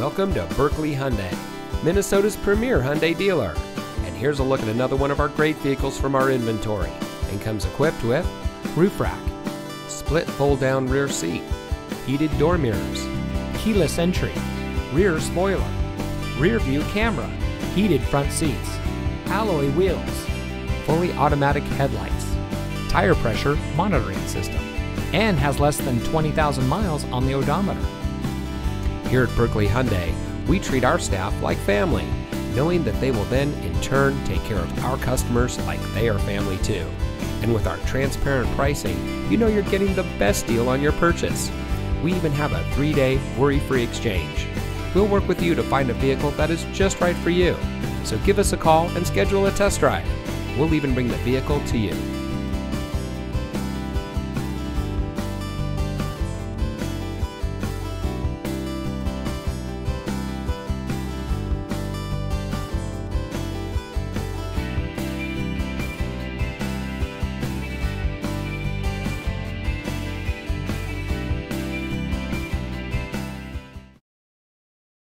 Welcome to Buerkle Hyundai, Minnesota's premier Hyundai dealer. And here's a look at another one of our great vehicles from our inventory and comes equipped with roof rack, split fold down rear seat, heated door mirrors, keyless entry, rear spoiler, rear view camera, heated front seats, alloy wheels, fully automatic headlights, tire pressure monitoring system, and has less than 20,000 miles on the odometer. Here at Buerkle Hyundai, we treat our staff like family, knowing that they will then, in turn, take care of our customers like they are family too. And with our transparent pricing, you know you're getting the best deal on your purchase. We even have a three day worry free exchange. We'll work with you to find a vehicle that is just right for you. So give us a call and schedule a test drive. We'll even bring the vehicle to you.